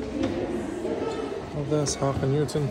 Well, that's and Newton.